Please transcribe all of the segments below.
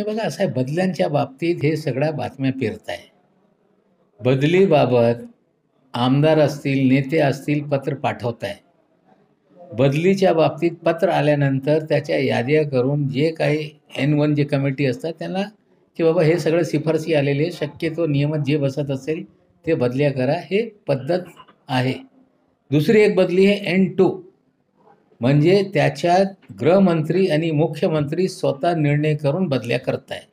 हे बघा असं आहे बदल्यांच्या बाबतीत हे सगळ्या बातम्या फिरत आहे बदलीबाबत आमदार असतील नेते असतील पत्र पाठवत आहे बदलीच्या बाबतीत पत्र आल्यानंतर त्याच्या याद्या करून जे काही एन वन जे कमिटी असतात त्यांना की बाबा हे सगळं शिफारसी आलेले शक्यतो नियमात जे बसत असेल ते बदल्या करा. हे पद्धत आहे. दुसरी एक बदली आहे एन टू. म्हणजे त्याच्यात गृहमंत्री आणि मुख्यमंत्री स्वतः निर्णय करून बदल्या करत आहे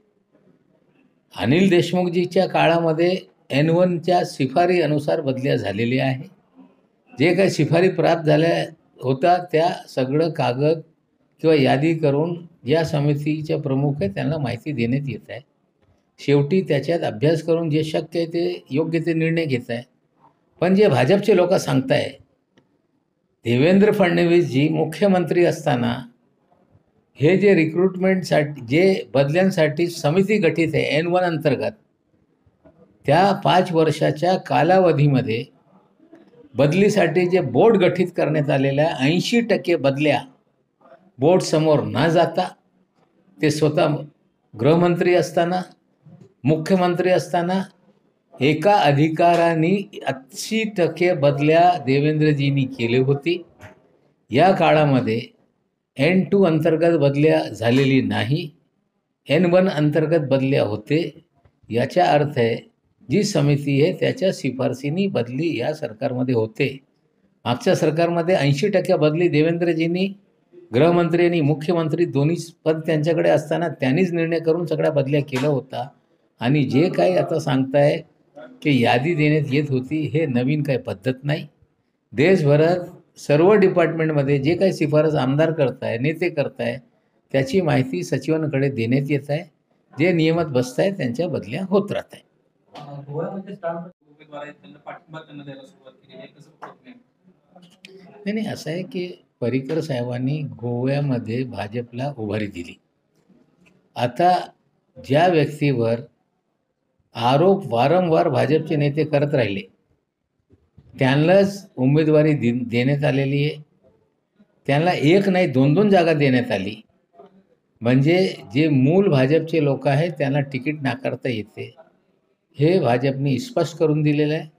अनिल देशमुखजीच्या काळामध्ये एन वनच्या शिफारी अनुसार बदल्या झालेल्या आहे जे काही शिफारी प्राप्त झाल्या होता त्या सगळं कागद किंवा यादी करून या समितीच्या प्रमुख आहे त्यांना माहिती देण्यात येत आहे. शेवटी त्याच्यात अभ्यास करून जे शक्य आहे ते योग्य ते निर्णय घेत आहे. पण जे भाजपचे लोक सांगताय देवेंद्र फडणवीसजी मुख्यमंत्री असताना हे जे रिक्रुटमेंटसाठी जे बदल्यांसाठी समिती गठीत आहे एन वन अंतर्गत त्या पाच वर्षाच्या कालावधीमध्ये बदलीसाठी जे बोर्ड गठीत करण्यात आलेल्या ऐंशी टक्के बदल्या बोर्डसमोर न जाता ते स्वतः गृहमंत्री असताना मुख्यमंत्री असताना एका अधिकाराने ऐंशी टक्के बदल्या देवेंद्रजींनी केले होते. या काळामध्ये एन टू अंतर्गत बदल्या झालेली नाही. एन वन अंतर्गत बदल्या होते. याचा अर्थ आहे जी समिती आहे त्याच्या शिफारसीनी बदली या सरकारमध्ये होते. मागच्या सरकारमध्ये ऐंशी टक्के बदली देवेंद्रजींनी गृहमंत्री आणि मुख्यमंत्री दोन्ही पद त्यांच्याकडे असताना त्यांनीच निर्णय करून सगळ्या बदल्या केला होता आणि जे काही आता सांगताय की यादी देण्यात येत होती हे नवीन काही पद्धत नाही. देशभरात सर्व डिपार्टमेंटमध्ये जे काही शिफारस आमदार करताय नेते करताय त्याची माहिती सचिवांकडे देण्यात येत आहे. जे नियमात बसत आहे त्यांच्या बदल्या होत राहत आहे नाही नाही नाही असं आहे की पर्रिकर साहेबांनी गोव्यामध्ये भाजपला उभारी दिली. आता ज्या व्यक्तीवर आरोप वारंवार भाजपचे नेते करत राहिले. त्यांनाच उमेदवारी दे देण्यात आलेली आहे. त्यांना एक नाही दोन दोन जागा देण्यात आली. म्हणजे जे मूल भाजपचे लोक आहेत त्यांना तिकीट नाकारता येते. हे भाजपने स्पष्ट करून दिलेलं आहे.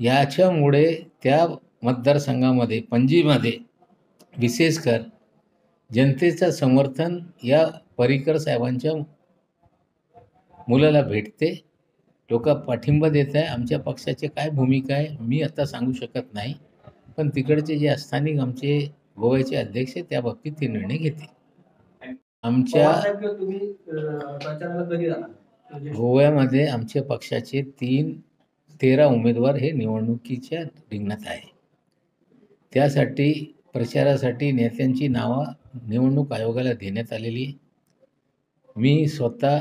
याच्यामुळे त्या मतदारसंघामध्ये पणजीमध्ये विशेषकर जनतेचं समर्थन या पर्रिकर साहेबांच्या मुलाला भेटते. लोक पाठिंबा देत आहे. आमच्या पक्षाची काय भूमिका आहे मी आता सांगू शकत नाही. पण तिकडचे जे स्थानिक आमचे गोव्याचे अध्यक्ष आहे त्या बाबतीत ते निर्णय घेतील. आमच्या गोव्यामध्ये आमच्या पक्षाचे तीन तेरा उमेदवार हे निवडणुकीच्या रिंगणात आहे. त्यासाठी प्रचारासाठी नेत्यांची नावं निवडणूक आयोगाला देण्यात आलेली. मी स्वतः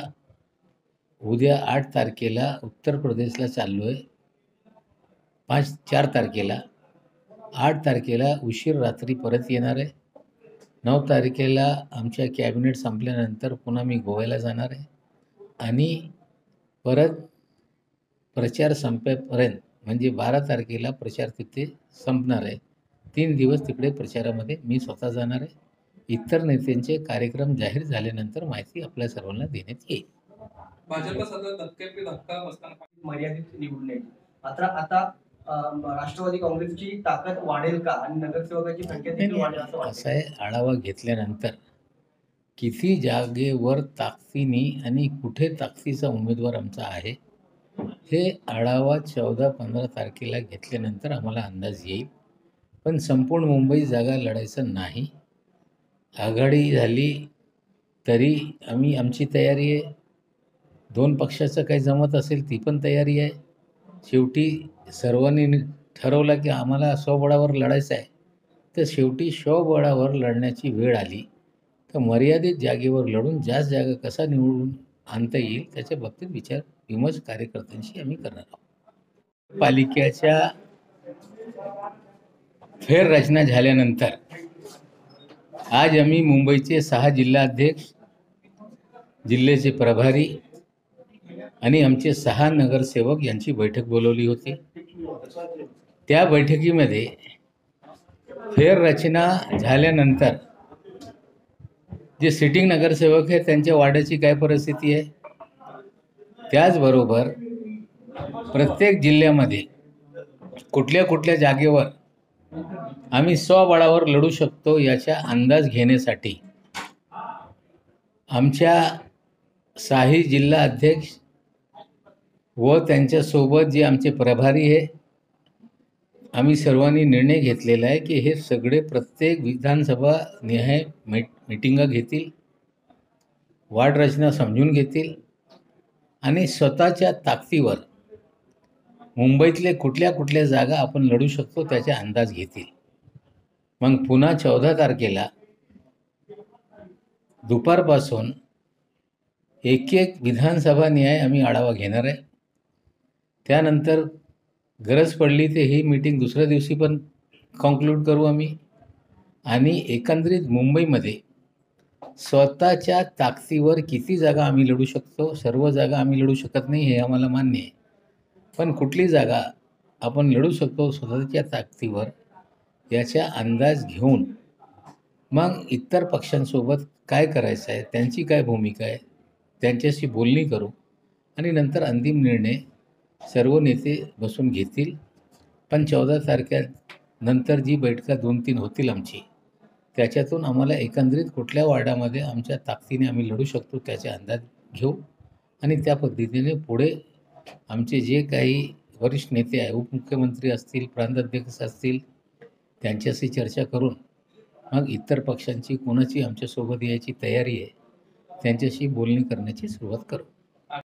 उद्या आठ तारखेला उत्तर प्रदेशला चाललो आहे पाच चार तारखेला. आठ तारखेला उशीर रात्री परत येणार आहे. नऊ तारखेला आमच्या कॅबिनेट संपल्यानंतर पुन्हा मी गोव्याला जाणार आहे. आणि परत प्रचार संपेपर्यंत म्हणजे बारा तारखेला प्रचार तिथे संपणार आहे. तीन दिवस तिकडे प्रचारामध्ये मी स्वतः जाणार आहे. इतर नेत्यांचे कार्यक्रम जाहीर झाल्यानंतर माहिती आपल्या सर्वांना देण्यात येईल. भाजपला सध्या धक्क्यापी धक्का बसताना मर्यादित निवडून यायची मात्र आता राष्ट्रवादी काँग्रेसची ताकद वाढेल का? आणि नगरसेवकाची संख्या देखील वाढेल असं वाटतं असं आहे आढावा घेतल्यानंतर किती जागेवर ताकदीने आणि कुठे ताकदीचा उमेदवार आमचा आहे हे आढावा चौदा पंधरा तारखेला घेतल्यानंतर आम्हाला अंदाज येईल. पण संपूर्ण मुंबई जागा लढायचं नाही. आघाडी झाली तरी आम्ही आमची तयारी आहे. दोन पक्षाचं काही जमत असेल ती पण तयारी आहे. शेवटी सर्वांनी ठरवलं की आम्हाला स्वबळावर लढायचं आहे. तर शेवटी स्वबळावर लढण्याची वेळ आली. तर मर्यादित जागेवर लढून जास्त जागा कसा निवडून आणता येईल त्याच्या बाबतीत विचार विमर्श कार्यकर्त्यांशी आम्ही करणार आहोत. पालिकेच्या फेररचना झाल्यानंतर आज आम्ही मुंबईचे सहा जिल्हाध्यक्ष जिल्ह्याचे प्रभारी आणि आमचे सहा नगरसेवक यांची बैठक बोलवली होती. त्या बैठकीमध्ये फेररचना झाल्यानंतर जे सिटिंग नगरसेवक आहे त्यांच्या वार्डाची काय परिस्थिती आहे? त्याचबरोबर प्रत्येक जिल्ह्यामध्ये कुठल्या कुठल्या जागेवर आम्ही स्वबळावर लढू शकतो याचा अंदाज घेण्यासाठी आमच्या साही जिल्हा अध्यक्ष व त्यांच्यासोबत जे आमचे प्रभारी आहे आम्ही सर्वांनी निर्णय घेतलेला आहे की हे सगळे प्रत्येक विधानसभा निहाय मीट मिटिंगा घेतील वार्ड रचना समजून घेतील आणि स्वतःच्या ताकदीवर मुंबईतले कुठल्या कुठल्या जागा आपण लढू शकतो त्याचा अंदाज घेतील. मग पुन्हा चौदा तारखेला दुपारपासून एक एक विधानसभा न्याय आम्ही आढावा घेणार आहे. त्यानंतर गरज पडली तर ही मीटिंग दुसऱ्या दिवशी पण कॉन्क्लूड करू आम्ही. आणि एकंदरीत मुंबईमध्ये स्वतःच्या ताकदीवर किती जागा आम्ही लढू शकतो सर्व जागा आम्ही लढू शकत नाही हे आम्हाला मान्य आहे. पण कुठली जागा आपण लढू शकतो स्वतःच्या ताकदीवर याचा अंदाज घेऊन मग इतर पक्षांसोबत काय करायचं आहे त्यांची काय भूमिका आहे त्यांच्याशी बोलणी करू आणि नंतर अंतिम निर्णय सर्व नेते बसून घेतील. पण चौदा तारख्या नंतर जी बैठका दोन तीन होतील आमची त्याच्यातून आम्हाला एकंदरीत कुठल्या वार्डामध्ये आमच्या ताकदीने आम्ही लढू शकतो त्याचा अंदाज घेऊ. आणि त्या पद्धतीने पुढे आमचे जे काही वरिष्ठ नेते आहे उपमुख्यमंत्री असतील प्रांताध्यक्ष असतील त्यांच्याशी चर्चा करून मग इतर पक्षांची कोणाची आमच्यासोबत यायची तयारी आहे त्यांच्याशी बोलणी करण्याची सुरुवात करू.